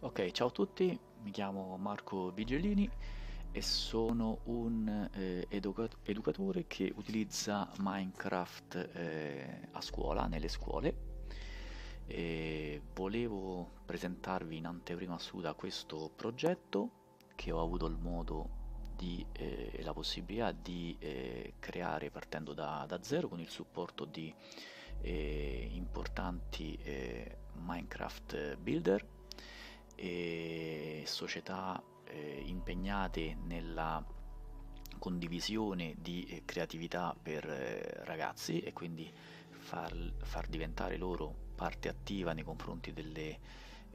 Ok, ciao a tutti, mi chiamo Marco Vigellini e sono un eh, educa- educatore che utilizza Minecraft eh, a scuola, nelle scuole. E volevo presentarvi in anteprima assoluta questo progetto che ho avuto il modo eh, e la possibilità di eh, creare partendo da, da zero con il supporto di eh, importanti eh, Minecraft builder e società eh, impegnate nella condivisione di eh, creatività per eh, ragazzi e quindi far, far, diventare loro parte attiva nei confronti delle,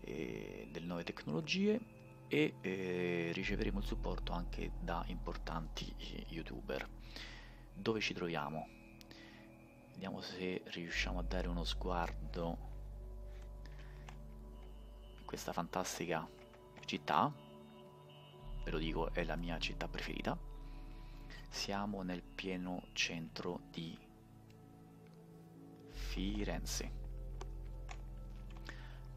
eh, delle nuove tecnologie e eh, riceveremo il supporto anche da importanti youtuber. Dove ci troviamo? Vediamo se riusciamo a dare uno sguardo questa fantastica città, ve lo dico è la mia città preferita, siamo nel pieno centro di Firenze.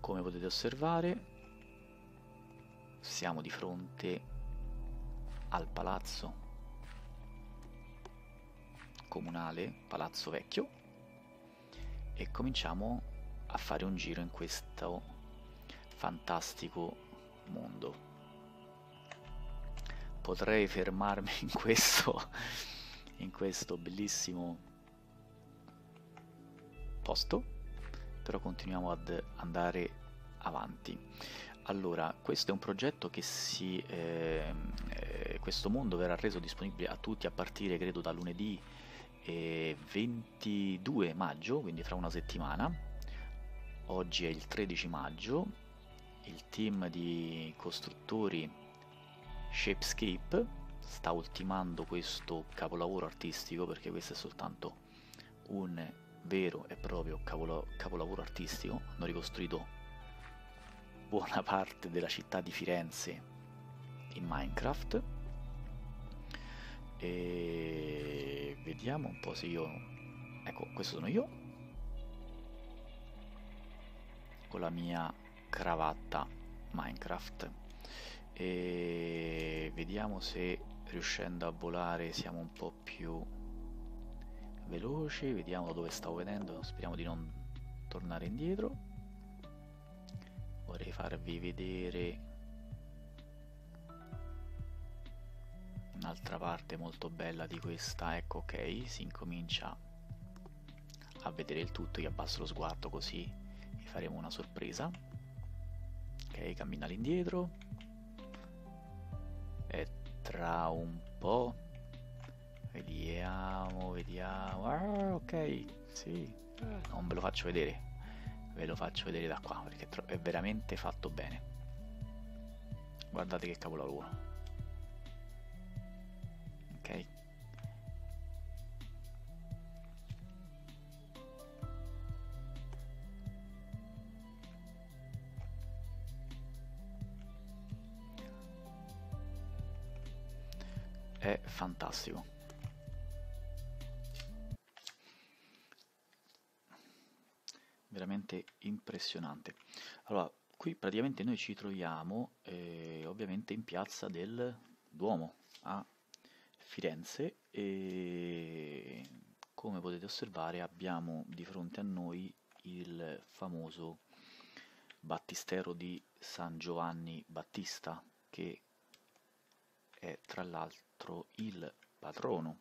Come potete osservare siamo di fronte al palazzo comunale, palazzo vecchio e cominciamo a fare un giro in questo fantastico mondo. Potrei fermarmi in questo, in questo bellissimo posto, però continuiamo ad andare avanti. Allora, questo è un progetto che si... Eh, eh, questo mondo verrà reso disponibile a tutti a partire, credo, da lunedì eh, 22 maggio, quindi fra una settimana. Oggi è il 13 maggio il team di costruttori Shapescape sta ultimando questo capolavoro artistico perché questo è soltanto un vero e proprio capolavoro artistico. Hanno ricostruito buona parte della città di Firenze in Minecraft. E vediamo un po' se io ecco questo sono io. Con la mia cravatta Minecraft. E vediamo se riuscendo a volare siamo un po' più veloci. Vediamo dove stavo venendo speriamo di non tornare indietro. Vorrei farvi vedere un'altra parte molto bella di questa. Ecco ok si incomincia a vedere il tutto. Io abbasso lo sguardo così vi faremo una sorpresa ok cammina all'indietro. E tra un po' vediamo vediamo. Ah, ok sì. Non ve lo faccio vedere. Ve lo faccio vedere da qua perché è veramente fatto bene. Guardate che capolavoro è fantastico. Veramente impressionante. Allora, qui praticamente noi ci troviamo eh, ovviamente in piazza del Duomo a Firenze e come potete osservare abbiamo di fronte a noi il famoso battistero di San Giovanni Battista che è tra l'altro il patrono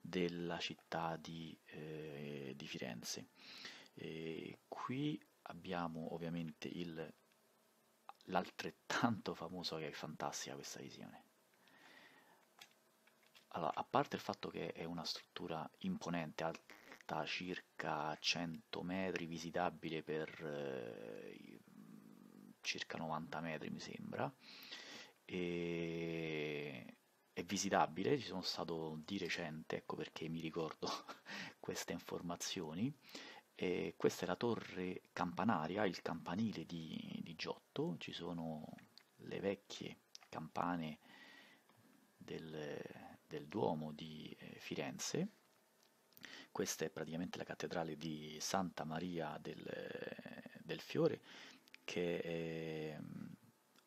della città di, eh, di Firenze. E qui abbiamo ovviamente il, l'altrettanto famoso che è fantastica questa visione. Allora, a parte il fatto che è una struttura imponente, alta circa 100 metri, visitabile per eh, circa 90 metri mi sembra, e è visitabile, ci sono stato di recente, ecco perché mi ricordo queste informazioni. E questa è la torre campanaria, il campanile di, di Giotto, ci sono le vecchie campane del, del Duomo di eh, Firenze. Questa è praticamente la cattedrale di Santa Maria del, del Fiore, che è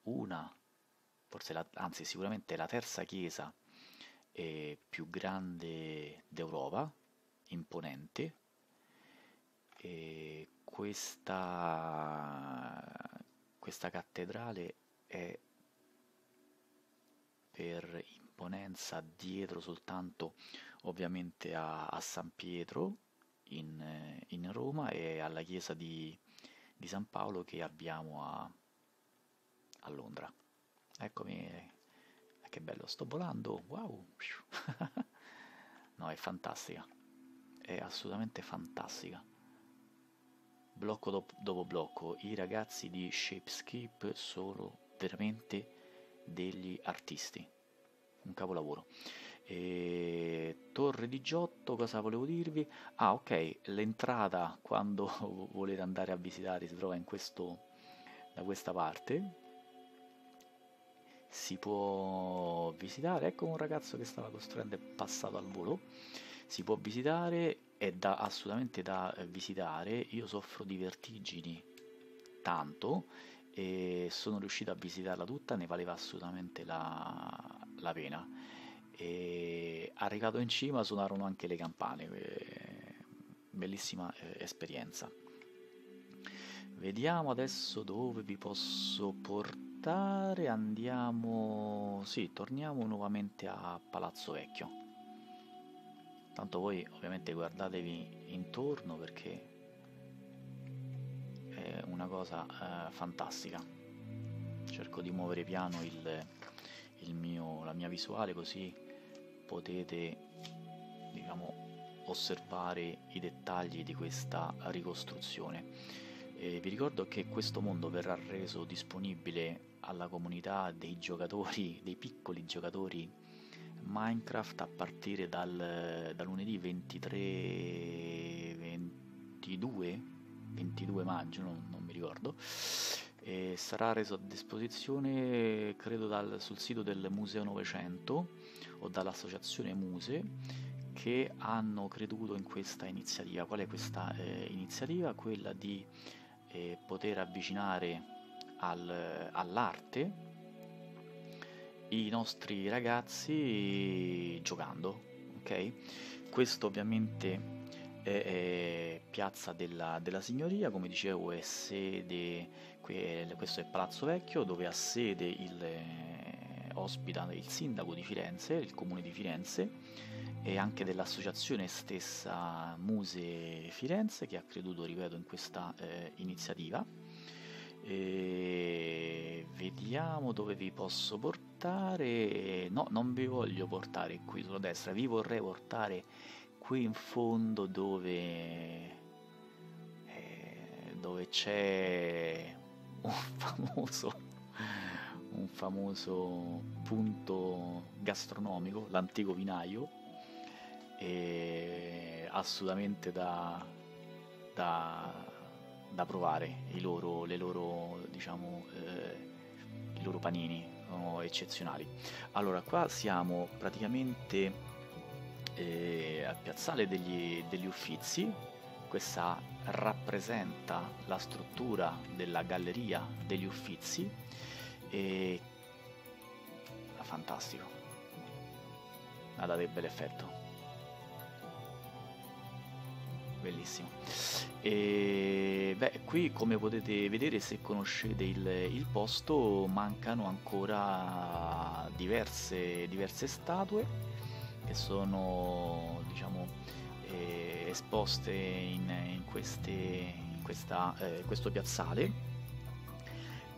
una, forse la, anzi sicuramente la terza chiesa eh, più grande d'Europa, imponente. E questa, questa cattedrale è per imponenza dietro soltanto ovviamente a, a San Pietro in, in, Roma e alla chiesa di, di San Paolo che abbiamo a, a Londra. Eccomi, eh, che bello, sto volando, wow! no, è fantastica, è assolutamente fantastica. Blocco dopo, dopo blocco, i ragazzi di Shapescape sono veramente degli artisti, un capolavoro. E Torre di Giotto, cosa volevo dirvi? Ah, ok, l'entrata quando volete andare a visitare si trova in questo, da questa parte. Si può visitare, ecco un ragazzo che stava costruendo è passato al volo. Si può visitare, è da, assolutamente da visitare. Io soffro di vertigini tanto e sono riuscito a visitarla tutta, ne valeva assolutamente la, la pena e arrivato in cima suonarono anche le campane, bellissima eh, esperienza. Vediamo adesso dove vi posso portare, andiamo, sì, torniamo nuovamente a Palazzo Vecchio. Tanto voi ovviamente guardatevi intorno perché è una cosa eh, fantastica. Cerco di muovere piano il, il mio, la mia visuale così potete diciamo, osservare i dettagli di questa ricostruzione. E vi ricordo che questo mondo verrà reso disponibile alla comunità dei giocatori, dei piccoli giocatori Minecraft a partire dal, da lunedì 23 22 22 maggio, non, non mi ricordo e sarà reso a disposizione credo dal, sul sito del Museo Novecento o dall'associazione Muse che hanno creduto in questa iniziativa. Qual è questa eh, iniziativa? Quella di eh, poter avvicinare al, all'arte i nostri ragazzi giocando. Ok? Questo ovviamente è, è Piazza della, della, Signoria, come dicevo, è sede, questo è Palazzo Vecchio dove ha sede il ospita il sindaco di Firenze, il comune di Firenze e anche dell'associazione stessa Muse Firenze che ha creduto, ripeto, in questa eh, iniziativa. E vediamo dove vi posso portare. No, non vi voglio portare qui sulla destra, vi vorrei portare qui in fondo dove, eh, dove c'è un famoso un famoso punto gastronomico, l'antico vinaio, e assolutamente da, da, da provare i loro, loro, diciamo, eh, i loro panini sono eccezionali. Allora, qua siamo praticamente eh, al piazzale degli, degli Uffizi, questa rappresenta la struttura della galleria degli Uffizi. E fantastico. Ha dato un bel effetto bellissimo e beh qui come potete vedere se conoscete il, il posto mancano ancora diverse, diverse statue che sono diciamo eh, esposte in, in, queste, in questa, eh, questo piazzale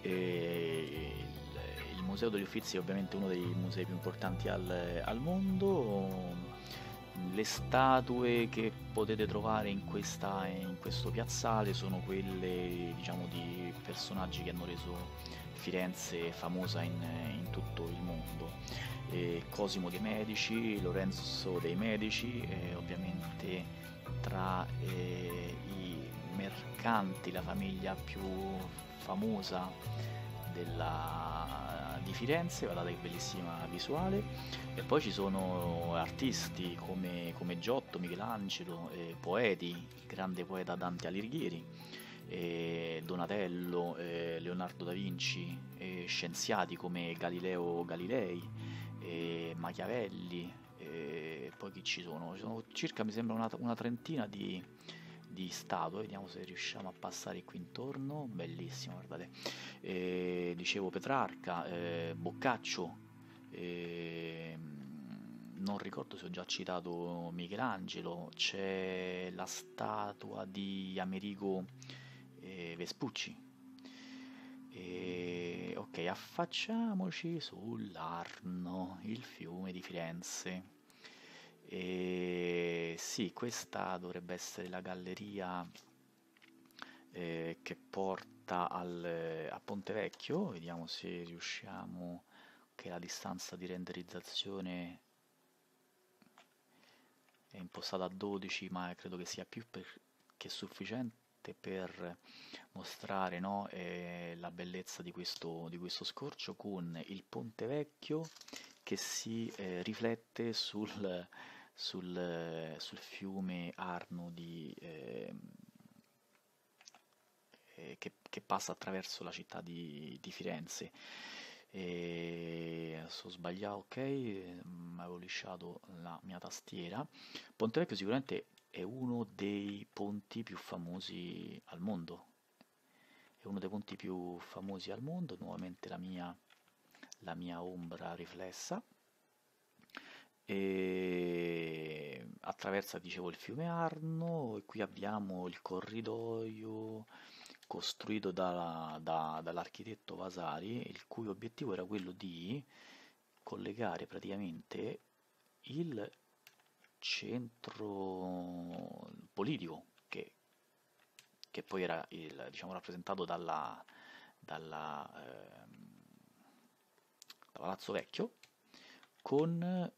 e il, il, Museo degli Uffizi è ovviamente uno dei musei più importanti al, al mondo. Le statue che potete trovare in, questa, in questo piazzale sono quelle diciamo, di personaggi che hanno reso Firenze famosa in, in tutto il mondo. E Cosimo dei Medici, Lorenzo dei Medici, ovviamente tra eh, i mercanti la famiglia più famosa della, di Firenze, guardate che bellissima visuale, e poi ci sono artisti come, come Giotto, Michelangelo, eh, poeti, il grande poeta Dante Alighieri, eh, Donatello, eh, Leonardo da Vinci, eh, scienziati come Galileo Galilei, eh, Machiavelli, eh, poi chi ci sono? Ci sono circa, mi sembra, una, una trentina di, di statue, vediamo se riusciamo a passare qui intorno, bellissimo, guardate, eh, dicevo Petrarca, eh, Boccaccio, eh, non ricordo se ho già citato Michelangelo, c'è la statua di Amerigo eh, Vespucci. E, ok, affacciamoci sull'Arno, il fiume di Firenze. E sì, questa dovrebbe essere la galleria eh, che porta al, a Ponte Vecchio. Vediamo se riusciamo, che la distanza di renderizzazione è impostata a 12, ma credo che sia più per, che sufficiente per mostrare no, eh, la bellezza di questo, di questo scorcio con il Ponte Vecchio che si eh, riflette sul sul, sul fiume Arno di, eh, eh, che, che, passa attraverso la città di, di Firenze. E, sono sbagliato, ok, mm, avevo lisciato la mia tastiera. Ponte Vecchio sicuramente è uno dei ponti più famosi al mondo. È uno dei ponti più famosi al mondo, nuovamente la mia, la mia ombra riflessa e attraversa dicevo il fiume Arno e qui abbiamo il corridoio costruito da, da, dall'architetto Vasari il cui obiettivo era quello di collegare praticamente il centro politico che, che poi era il, diciamo, rappresentato dalla, dalla, eh, da Palazzo Vecchio con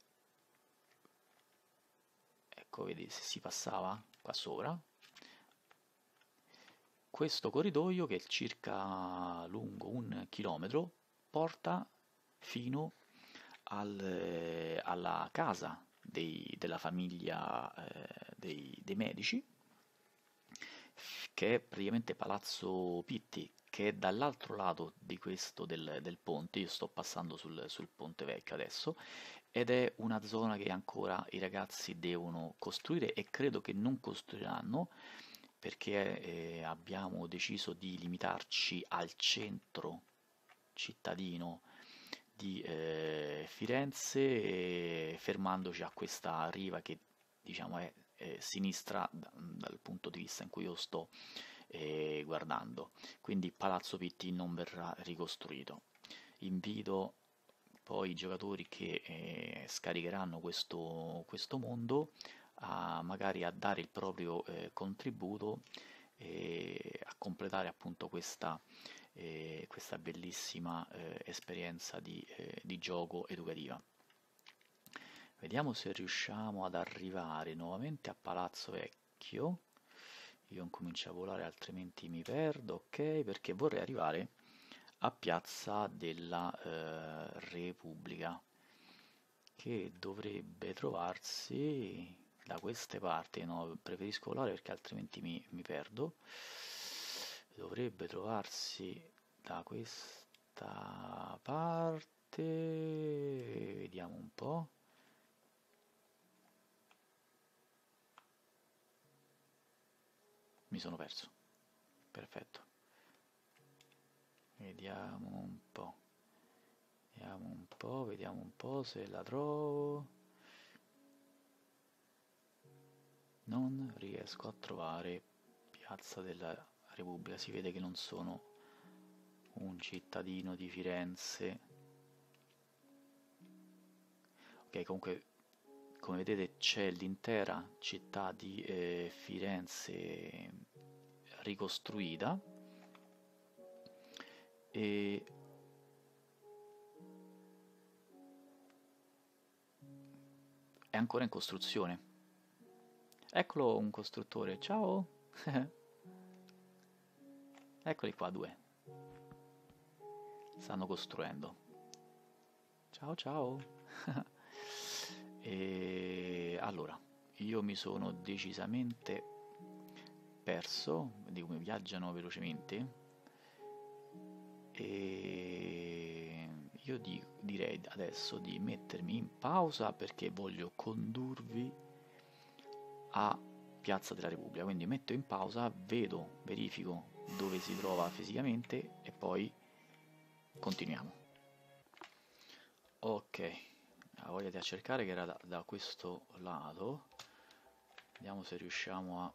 ecco vedi se si passava qua sopra. Questo corridoio che è circa lungo un chilometro porta fino al, alla casa dei, della famiglia eh, dei, dei, medici che è praticamente Palazzo Pitti che è dall'altro lato di questo del, del, ponte, io sto passando sul, sul ponte vecchio adesso ed è una zona che ancora i ragazzi devono costruire e credo che non costruiranno perché eh, abbiamo deciso di limitarci al centro cittadino di eh, Firenze eh, fermandoci a questa riva che diciamo è, è sinistra da, dal punto di vista in cui io sto eh, guardando. Quindi Palazzo Pitti non verrà ricostruito. Invito poi i giocatori che eh, scaricheranno questo, questo, mondo a magari a dare il proprio eh, contributo e a completare appunto questa, eh, questa bellissima eh, esperienza di, eh, di gioco educativa. Vediamo se riusciamo ad arrivare nuovamente a Palazzo Vecchio. Io incomincio a volare altrimenti mi perdo, ok? Perché vorrei arrivare a Piazza della eh, Repubblica che dovrebbe trovarsi da queste parti, no, preferisco volare perché altrimenti mi, mi perdo, dovrebbe trovarsi da questa parte, vediamo un po'. Mi sono perso. Perfetto. Vediamo un po'. Vediamo un po', vediamo un po' se la trovo. Non riesco a trovare Piazza della Repubblica. Si vede che non sono un cittadino di Firenze. Ok, comunque come vedete c'è l'intera città di eh, Firenze ricostruita e è ancora in costruzione. Eccolo un costruttore, ciao! Eccoli qua due. Stanno costruendo. Ciao ciao! e allora, io mi sono decisamente perso, vedi come viaggiano velocemente. E io di, direi adesso di mettermi in pausa perché voglio condurvi a Piazza della Repubblica. Quindi metto in pausa, vedo, verifico dove si trova fisicamente e poi continuiamo. Ok, la voglia di cercare che era da, da questo lato. Vediamo se riusciamo a,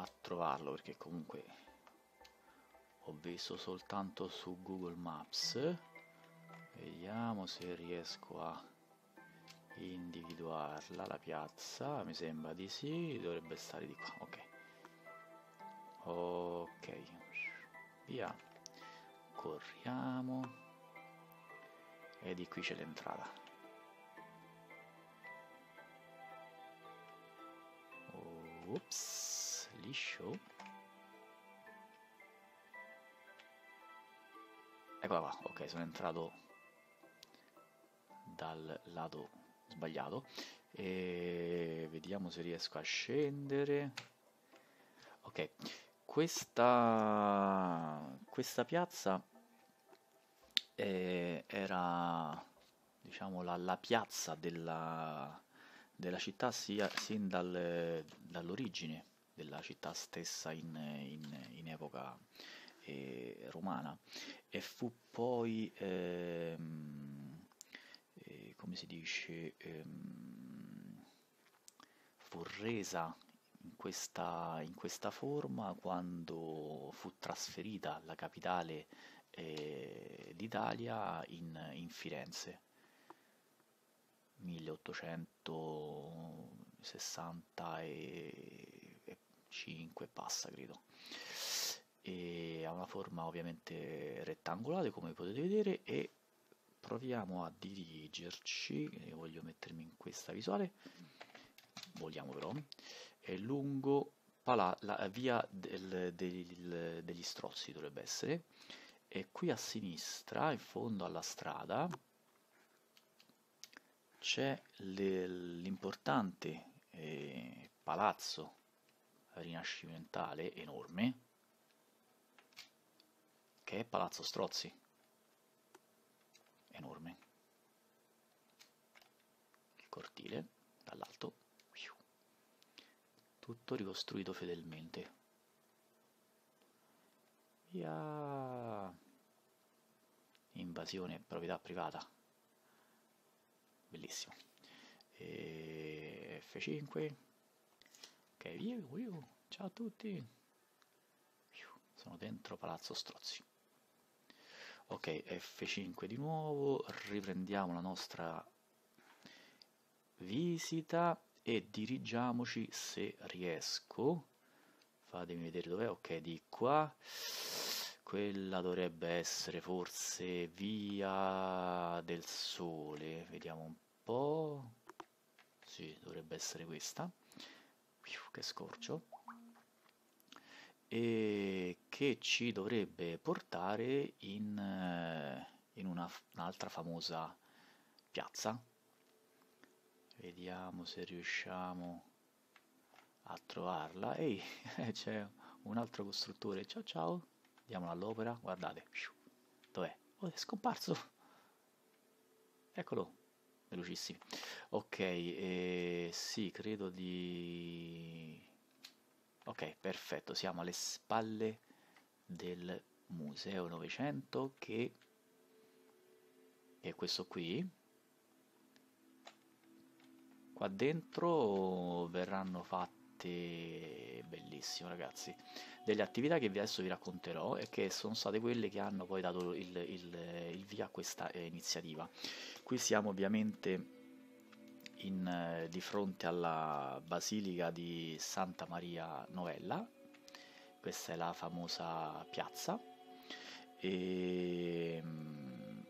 a trovarlo perché comunque ho visto soltanto su Google Maps. Vediamo se riesco a individuarla la piazza. Mi sembra di sì, dovrebbe stare di qua. Ok. Ok. Via. Corriamo. E di qui c'è l'entrata. Ops, liscio. Eccola qua, ok, sono entrato dal lato sbagliato e vediamo se riesco a scendere. Ok, questa, questa piazza eh, era diciamo la, la piazza della, della città sia, sin dal, dall'origine della città stessa in, in, in epoca eh, romana. E fu poi ehm, eh, come si dice ehm, fu resa in questa, in questa forma quando fu trasferita la capitale eh, d'Italia in, in Firenze. 1865 passa credo e ha una forma ovviamente rettangolare come potete vedere e proviamo a dirigerci voglio mettermi in questa visuale vogliamo però è lungo pala- la via del, del, degli strozzi dovrebbe essere e qui a sinistra in fondo alla strada c'è l'importante eh, palazzo rinascimentale enorme che è Palazzo Strozzi. Enorme. Il cortile dall'alto tutto ricostruito fedelmente. Via! Invasione proprietà privata. Bellissimo. E F5 ok via, via. ciao a tutti. Sono dentro Palazzo Strozzi ok F5 di nuovo riprendiamo la nostra visita e dirigiamoci se riesco. Fatemi vedere dov'è ok di qua. Quella dovrebbe essere forse via del sole. Vediamo un po' sì dovrebbe essere questa. Che scorcio e che ci dovrebbe portare in, eh, in una, un'altra famosa piazza vediamo se riusciamo a trovarla ehi c'è un altro costruttore ciao ciao Andiamo all'opera, guardate. Dov'è? Oh, è scomparso. Eccolo, velocissimi. Ok, eh, sì, credo di... Ok, perfetto, siamo alle spalle del Museo Novecento che è questo qui. Qua dentro verranno fatte bellissimo ragazzi delle attività che adesso vi racconterò e che sono state quelle che hanno poi dato il, il, il via a questa eh, iniziativa. Qui siamo ovviamente in, eh, di fronte alla Basilica di Santa Maria Novella, questa è la famosa piazza. E mm,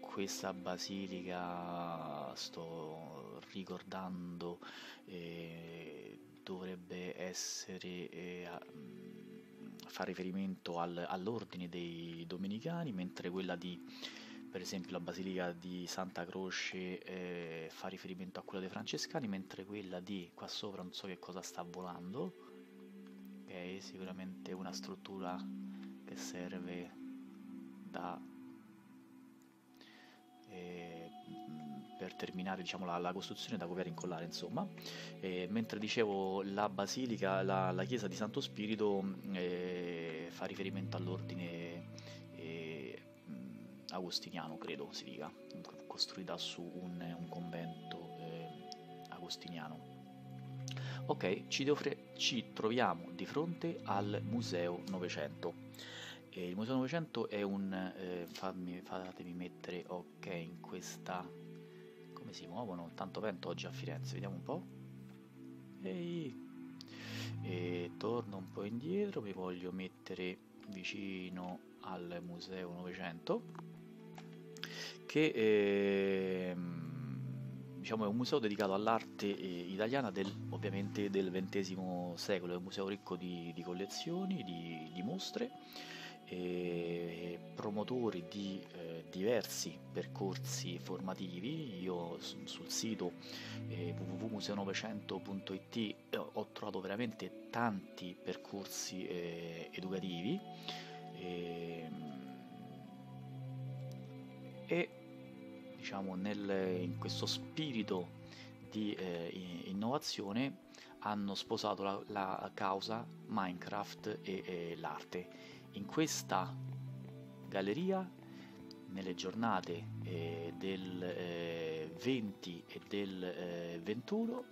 questa basilica sto ricordando eh, dovrebbe essere eh, fa riferimento al, all'ordine dei domenicani, mentre quella di per esempio la basilica di Santa Croce eh, fa riferimento a quella dei francescani, mentre quella di qua sopra non so che cosa sta volando, ok sicuramente una struttura che serve da eh, per terminare diciamo, la, la, costruzione da copiare e incollare insomma. Eh, mentre dicevo la basilica la, la chiesa di Santo Spirito eh, fa riferimento all'ordine agostiniano credo si dica costruita su un, un convento eh, agostiniano ok ci, offre, ci troviamo di fronte al museo Novecento e il Museo Novecento è un... Eh, fammi, fatemi mettere ok in questa... come si muovono? Tanto vento oggi a Firenze, vediamo un po'. Ehi! E torno un po' indietro, mi voglio mettere vicino al Museo Novecento che eh, diciamo, è un museo dedicato all'arte eh, italiana del, ovviamente del XX secolo, è un museo ricco di, di collezioni, di, di mostre eh, promotori di eh, diversi percorsi formativi. Io sul sito eh, www.museo900.it eh, ho trovato veramente tanti percorsi eh, educativi ehm, e diciamo nel, in questo spirito di eh, innovazione hanno sposato la, la causa Minecraft e, e l'arte. In questa galleria, nelle giornate eh, del eh, 20 e del eh, 21,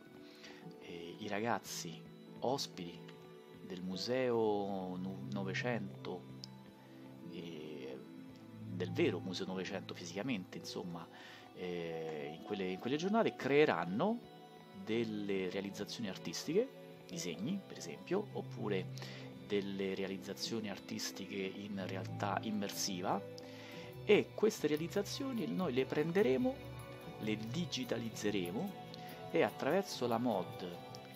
eh, i ragazzi ospiti del Museo Novecento, eh, del vero Museo Novecento fisicamente, insomma, eh, in quelle, in quelle giornate creeranno delle realizzazioni artistiche, disegni per esempio, oppure delle realizzazioni artistiche in realtà immersiva. E queste realizzazioni noi le prenderemo, le digitalizzeremo e attraverso la mod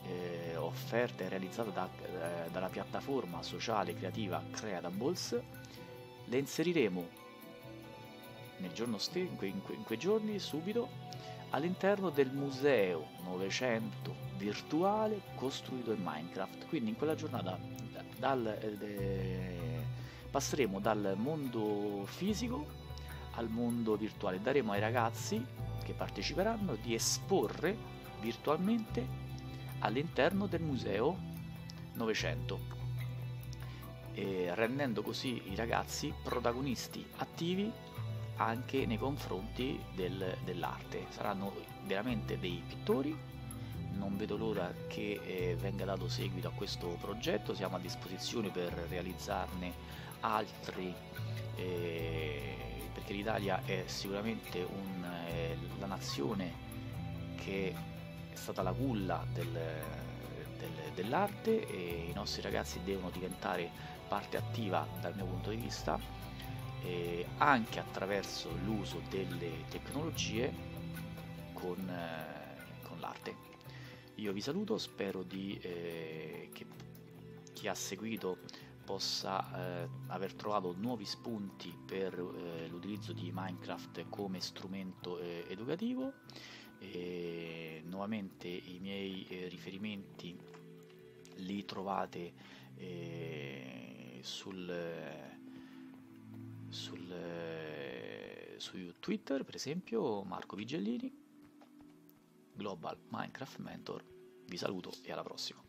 eh, offerta e realizzata da, eh, dalla piattaforma sociale creativa Creatables le inseriremo nel giorno stesso, in, que, in, que, in quei giorni subito all'interno del museo 900 virtuale costruito in Minecraft quindi in quella giornata dal, eh, passeremo dal mondo fisico al mondo virtuale. Daremo ai ragazzi che parteciperanno di esporre virtualmente all'interno del museo 900, rendendo così i ragazzi protagonisti attivi anche nei confronti del, dell'arte. Saranno veramente dei pittori. Non vedo l'ora che eh, venga dato seguito a questo progetto, siamo a disposizione per realizzarne altri eh, perché l'Italia è sicuramente un, eh, la nazione che è stata la culla del, del, dell'arte e i nostri ragazzi devono diventare parte attiva dal mio punto di vista eh, anche attraverso l'uso delle tecnologie con, eh, con l'arte. Io vi saluto, spero di, eh, che chi ha seguito possa eh, aver trovato nuovi spunti per eh, l'utilizzo di Minecraft come strumento eh, educativo. E, nuovamente i miei riferimenti li trovate eh, sul, sul, su Twitter, per esempio, Marco Vigellini Global Minecraft Mentor. Vi saluto e alla prossima.